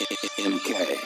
MK.